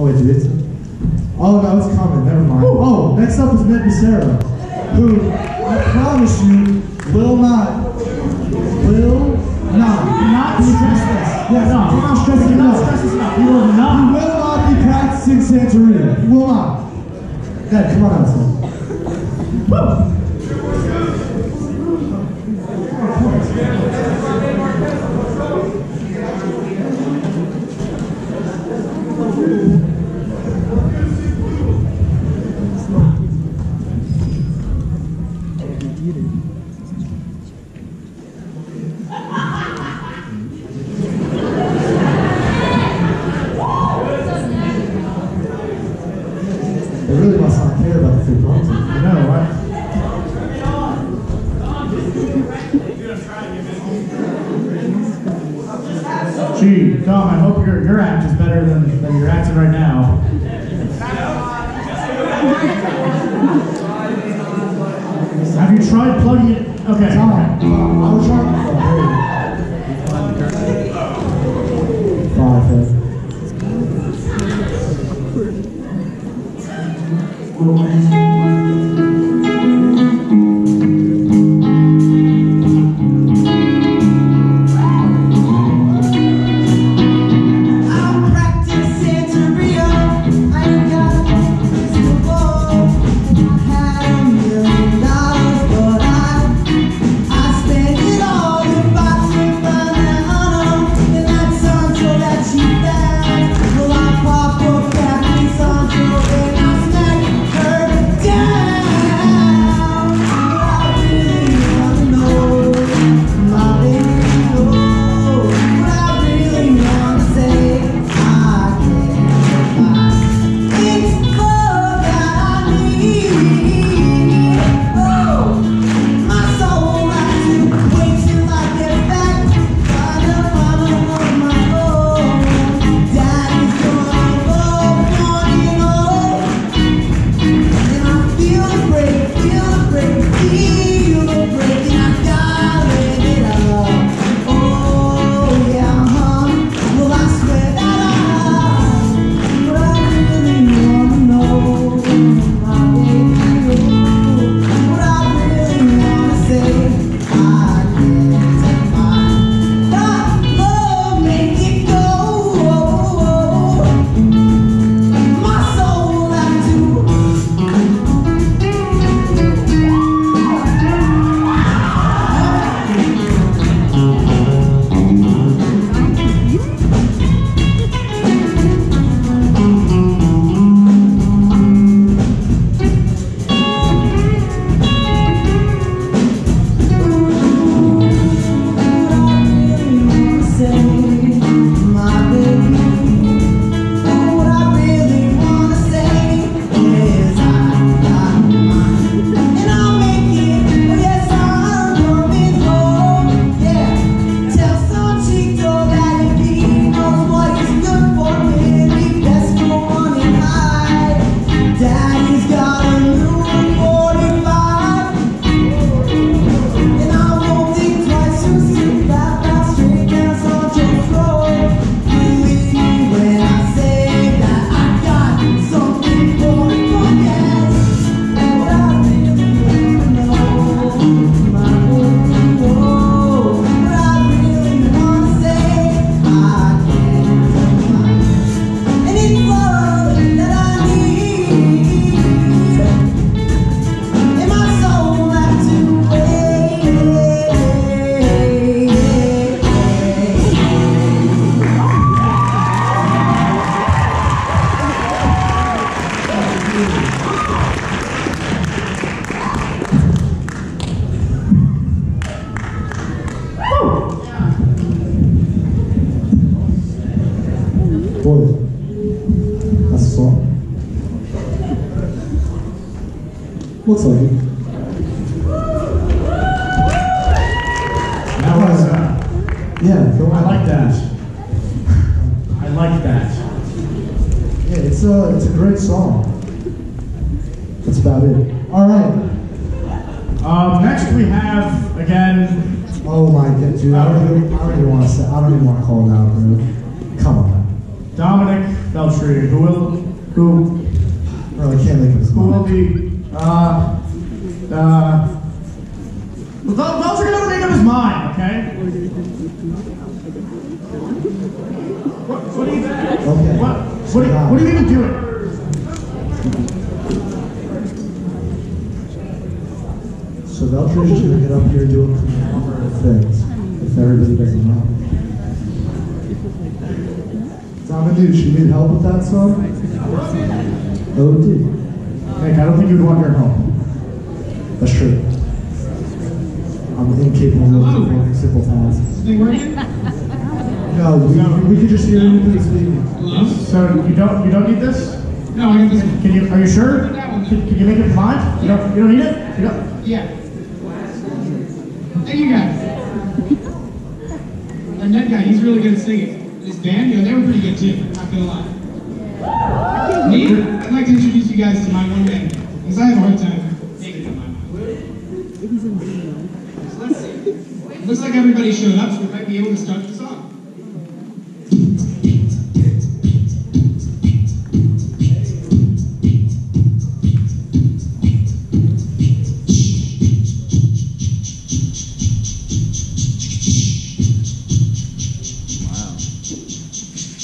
Oh wait, did it? Oh no, it's coming. Never mind. Oh, next up is Ned Becerra, who I promise you will not, will not, Not be stress this. Yes, No. I'm not You're it not out. stressing this out. You will You not. will not be practicing Santeria. You will not. Ned, come on out, son. They Gee, Dom, I hope your, your act is better than, than you're acting right now. Have you tried plugging it? Okay. Tom, I was trying. Yeah, go I like that. I like that. Yeah, it's a, it's a great song. That's about it. All right. Um, next we have, again, Oh my god, dude, I don't even, I don't even want to say, I don't even want to call it out, dude. Come on. Dominic Beltry, who will, who, Bro, I can't make this who will be, uh, uh, well, Bel- Beltry can never make up his mind, okay? What, what are you, Okay. what, what are you, what are you even doing? So Veltra's just gonna get up here and do a number of things, if everybody doesn't know. Dominique, you need help with that song? Oh, dude. Nick, I don't think you'd want your help. That's true. I'm incapable of performing simple tasks. Is working? No, we, we could just hear you speaking. Hello? So you don't, you don't need this? No, I got this one. Can you, are you sure? Can, can you make it mine? You don't, you don't need it? You don't? Yeah. Hey, you guys. Our net guy, he's really good at singing. His band, you know, they were pretty good too. Not gonna lie. Me, I'd like to introduce you guys to my one man, because I have a hard time making up my mind. So let's see. Looks like everybody showed up, so we might be able to start the song.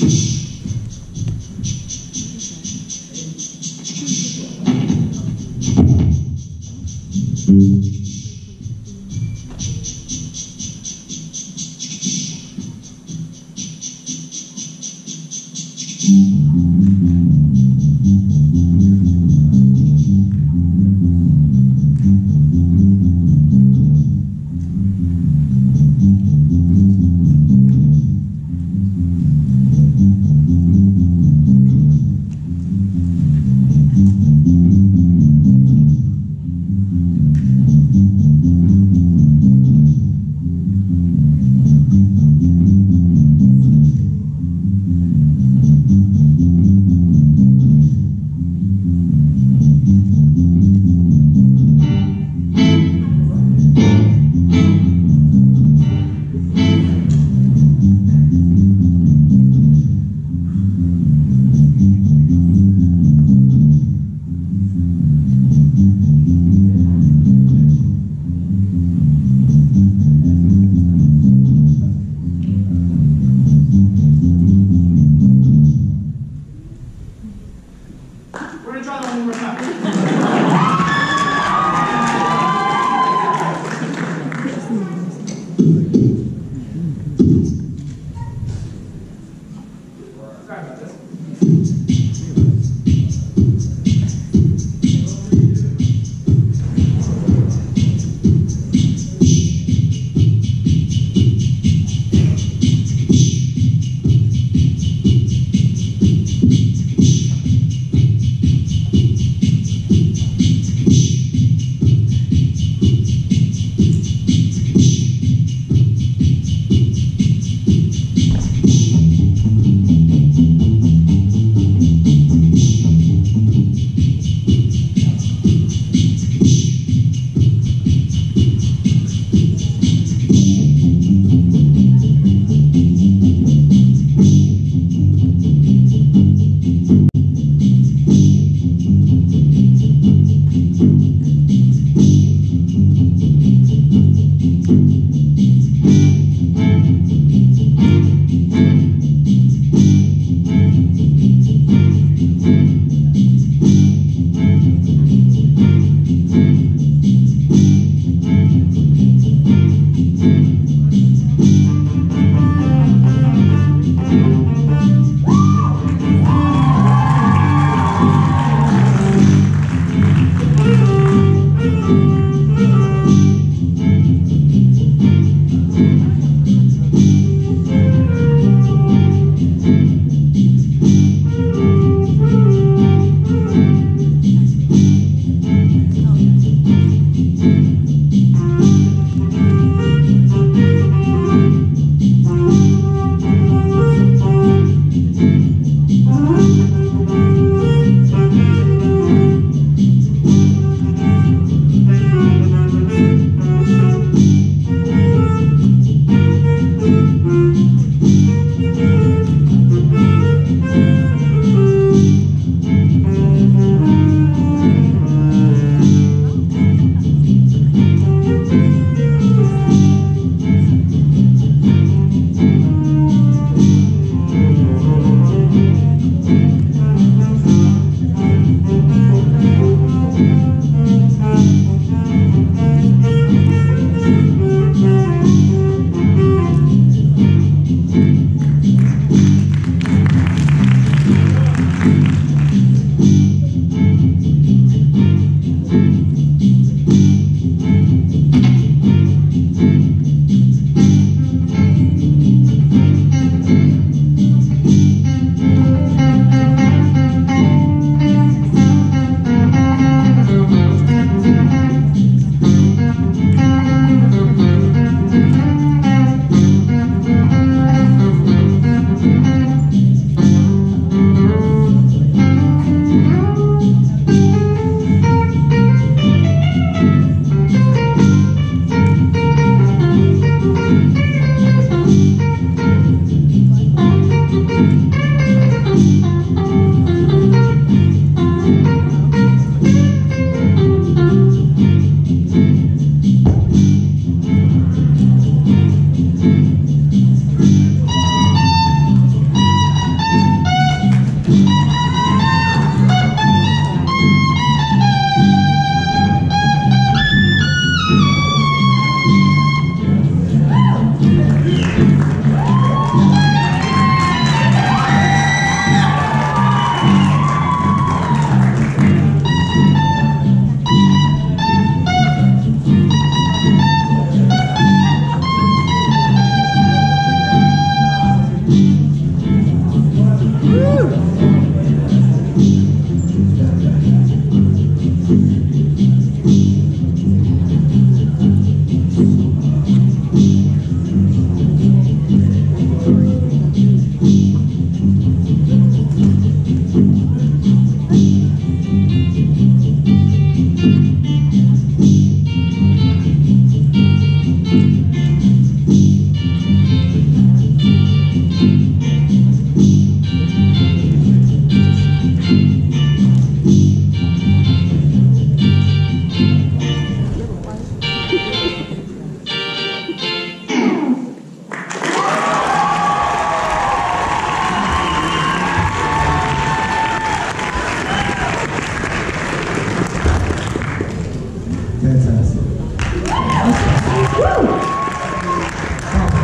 We're Woo!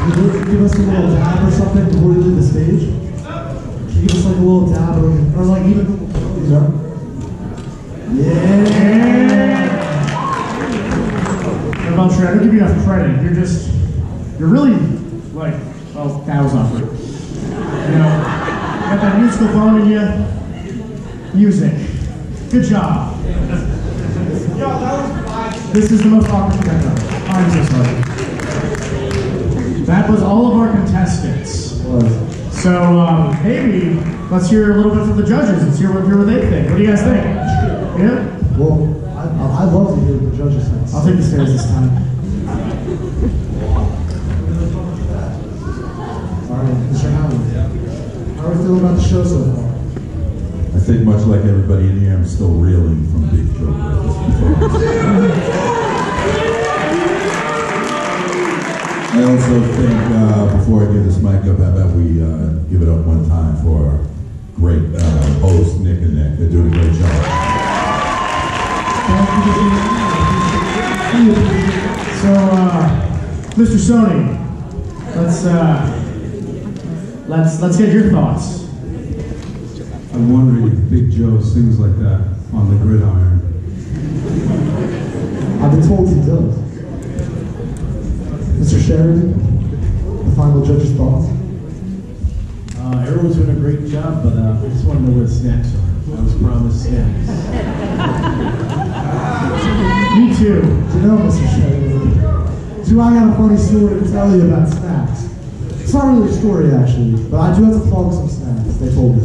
Give us a little dab or something before we leave the stage? Can you give us like a little dab or, or like even these are? Yeah. I'm not sure. I don't give you enough credit. You're just you're really like well that was awkward. You know, got that musical bone in you. Music. Good job. Yo, that was. This is the most awkward thing I've done. I'm so sorry. That was all of our contestants. So um, maybe let's hear a little bit from the judges. Let's hear what, hear what they think. What do you guys think? Yeah? Well, I, I'd love to hear what the judges think. I'll take the stairs this time. All right, Mr. Howard. How are we feeling about the show so far? I think much like everybody in here, I'm still reeling from Big Joe Griffith's performance. I also think, before I give this mic up, how about we uh, give it up one time for our great uh, host, Nick and Nick. They're doing a great job. So, uh, Mr. Sony, let's uh, let's let's get your thoughts. I'm wondering if Big Joe sings like that on the gridiron. I've been told he does. Mr. Sheridan, the final judge's thoughts? Uh, everyone's doing a great job, but uh, I just want to know where the snacks are. I was promised snacks. Me too. You know, Mr. Do I got a funny story to tell you about snacks? It's not really a story, actually, but I do have to plug some snacks. They told me.